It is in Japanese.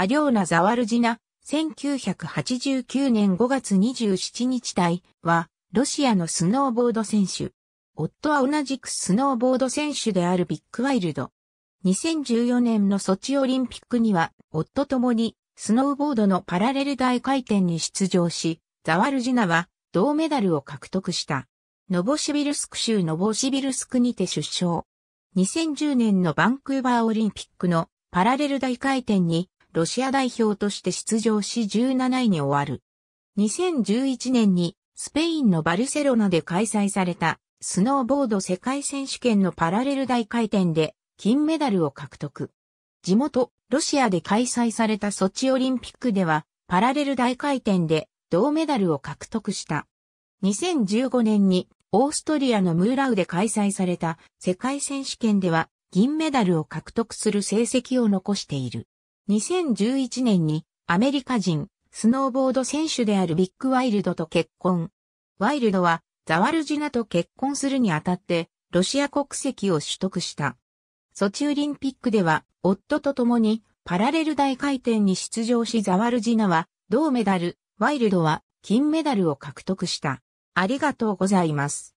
アリョーナ・ザワルジナ、1989年5月27日隊は、ロシアのスノーボード選手。夫は同じくスノーボード選手であるビッグワイルド。2014年のソチオリンピックには、夫ともにスノーボードのパラレル大回転に出場し、ザワルジナは銅メダルを獲得した。ノボシビルスク州ノボシビルスクにて出生。2010年のバンクーバーオリンピックのパラレル大回転にロシア代表として出場し17位に終わる。2011年にスペインのバルセロナで開催されたスノーボード世界選手権のパラレル大回転で金メダルを獲得。地元、ロシアで開催されたソチオリンピックではパラレル大回転で銅メダルを獲得した。2015年にオーストリアのムーラウで開催された世界選手権では銀メダルを獲得する成績を残している。2011年にアメリカ人スノーボード選手であるビッグワイルドと結婚。ワイルドはザワルジナと結婚するにあたってロシア国籍を取得した。ソチオリンピックでは夫と共にパラレル大回転に出場しザワルジナは銅メダル、ワイルドは金メダルを獲得した。ありがとうございます。